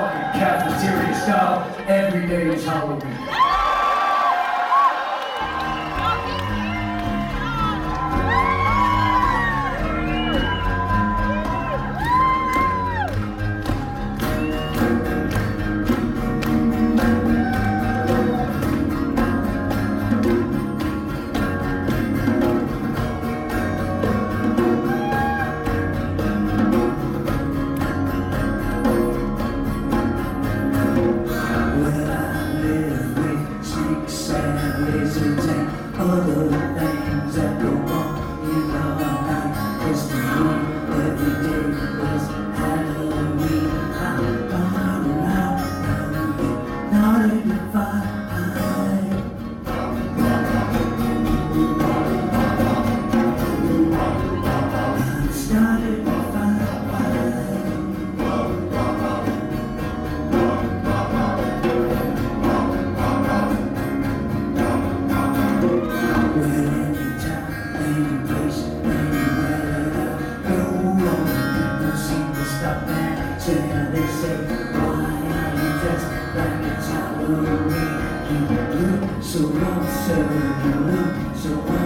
fucking cafeteria style. Every day is Halloween. so uncertain, so.